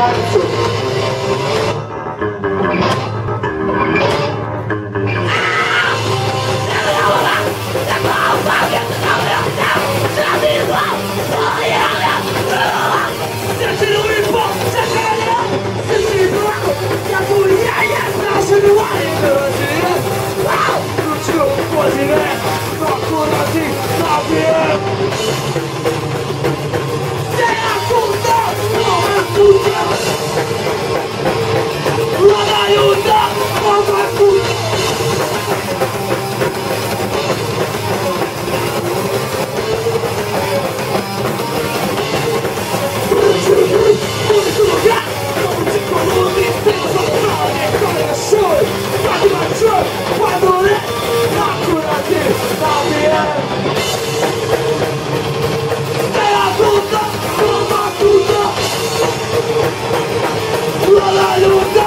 这是 Brother, you